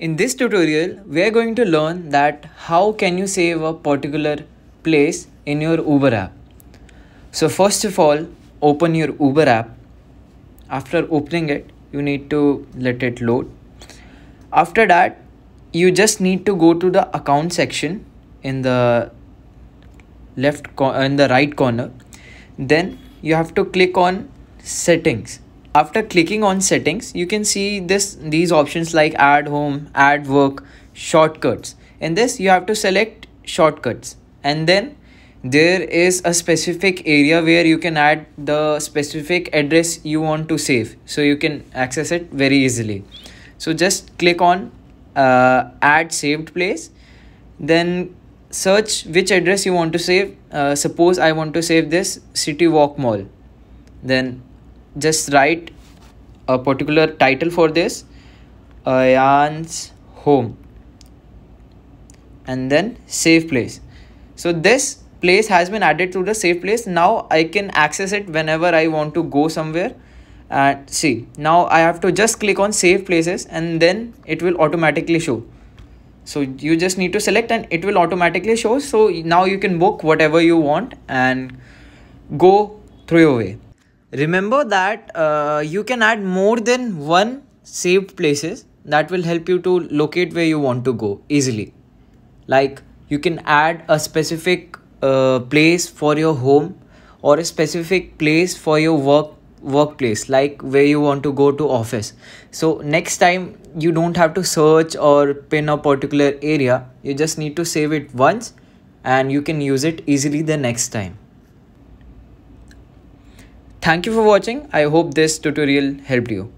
In this tutorial, we are going to learn that how can you save a particular place in your Uber app. So first of all, open your Uber app. After opening it, you need to let it load. After that, you just need to go to the account section in the left in the right corner. Then you have to click on settings after clicking on settings you can see this these options like add home add work shortcuts. In this you have to select shortcuts. And then there is a specific area where you can add the specific address you want to save. So you can access it very easily. So just click on uh, add saved place. Then search which address you want to save. Uh, suppose i want to save this city walk mall. Then just write a particular title for this? Ayan's home. And then save place. So this place has been added to the save place. Now I can access it whenever I want to go somewhere. And see now I have to just click on save places and then it will automatically show. So you just need to select and it will automatically show. So now you can book whatever you want and go through your way remember that uh, you can add more than one saved places that will help you to locate where you want to go easily. Like you can add a specific uh, place for your home or a specific place for your work workplace like where you want to go to office. So next time you don't have to search or pin a particular area you just need to save it once and you can use it easily the next time Thank you for watching. I hope this tutorial helped you.